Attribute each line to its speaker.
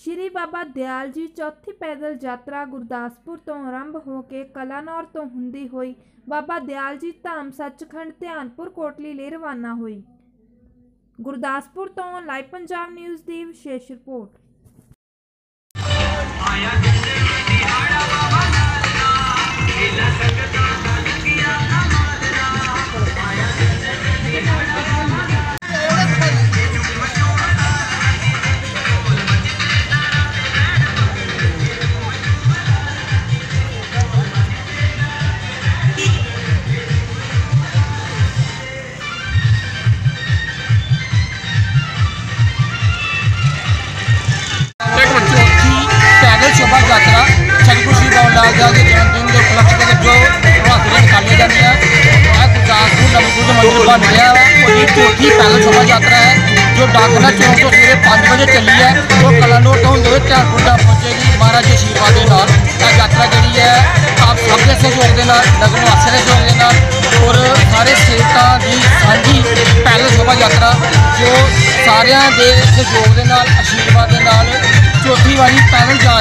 Speaker 1: ਸ੍ਰੀ ਬਾਬਾ ਦਿਆਲ ਜੀ ਚੌਥੀ ਪੈਦਲ ਯਾਤਰਾ ਗੁਰਦਾਸਪੁਰ ਤੋਂ ਆਰੰਭ ਹੋ ਕੇ ਕਲਾਨੌਰ ਤੋਂ ਹੁੰਦੀ ਹੋਈ ਬਾਬਾ ਦਿਆਲ ਜੀ ਧਾਮ ਸੱਚਖੰਡ ਧਿਆਨਪੁਰ ਕੋਟਲੀ ਲਈ ਰਵਾਨਾ ਹੋਈ। ਗੁਰਦਾਸਪੁਰ ਤੋਂ ਲਾਈਵ ਪੰਜਾਬ ਨਿਊਜ਼ ਦੀ ਵਿਸ਼ੇਸ਼ ਰਿਪੋਰਟ।
Speaker 2: ਗੁਰਦਾਸਪੁਰ ਨਵੀਂ ਦੇ ਮੰਦਿਰ ਬਣ ਰਿਹਾ ਹੈ ਉਹਦੀ ਚੌਥੀ ਪੈਦਲ ਸ਼ੋਭਾ ਯਾਤਰਾ ਹੈ, ਜੋ ਡਾਕਨਾ ਚੌਂਕ ਤੋਂ ਸਵੇਰੇ 5 ਵਜੇ ਚੱਲੀ ਹੈ। ਉਹ ਕਲਾਨੌਰ ਤੋਂ ਹੁੰਦੇ ਹੋਏ ਧਿਆਨਪੁਰ ਤੱਕ ਪਹੁੰਚੇਗੀ ਮਹਾਰਾਜ ਦੇ ਆਸ਼ੀਰਵਾਦ ਦੇ ਨਾਲ। ਇਹ ਯਾਤਰਾ ਜਿਹੜੀ ਹੈ, ਆਪ ਸਭ ਦੇ ਸਹਿਯੋਗ ਦੇ ਨਾਲ, ਨਗਰ ਵਾਸੀਆਂ ਦੇ ਸਹਿਯੋਗ ਦੇ ਨਾਲ ਔਰ ਸਾਰੇ ਸੇਵਕਾਂ ਦੀ ਸਾਂਝੀ ਪੈਦਲ ਸ਼ੋਭਾ ਯਾਤਰਾ, ਜੋ ਸਾਰਿਆਂ ਦੇ ਸਹਿਯੋਗ ਦੇ ਨਾਲ ਆਸ਼ੀਰਵਾਦ ਦੇ ਨਾਲ ਚੌਥੀ ਵਾਰੀ ਪੈਦਲ ਜਾ।